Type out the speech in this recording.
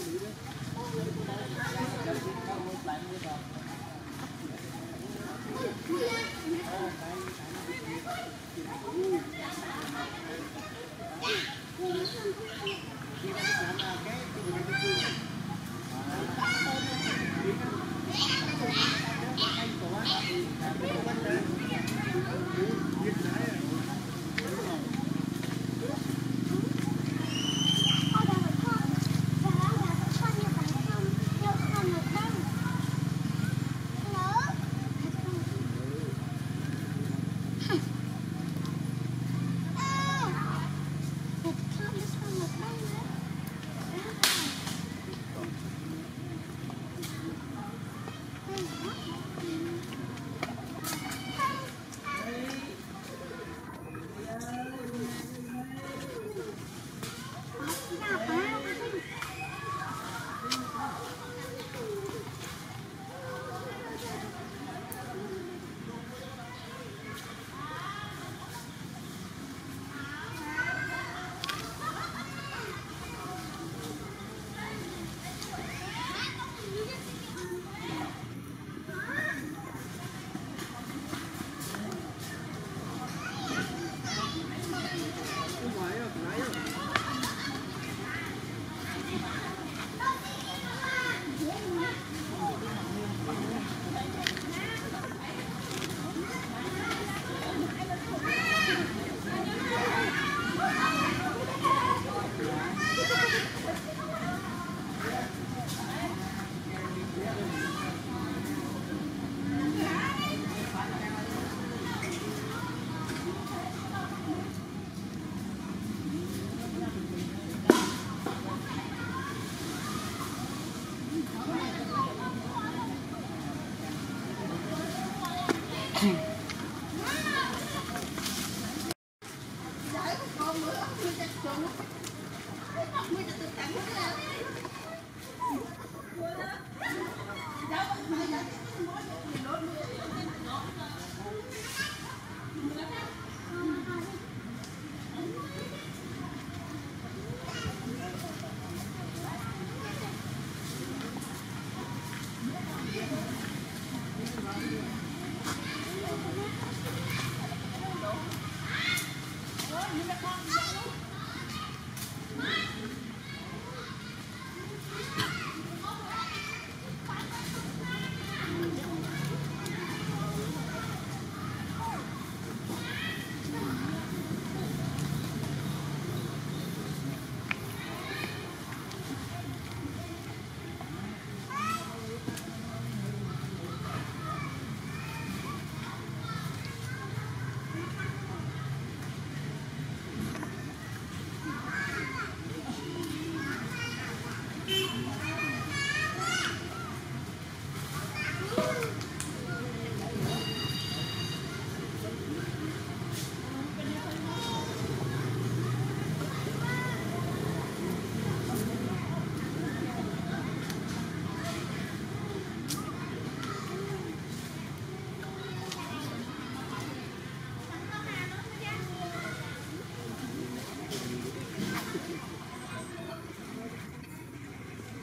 subscribe cho kênh Ghiền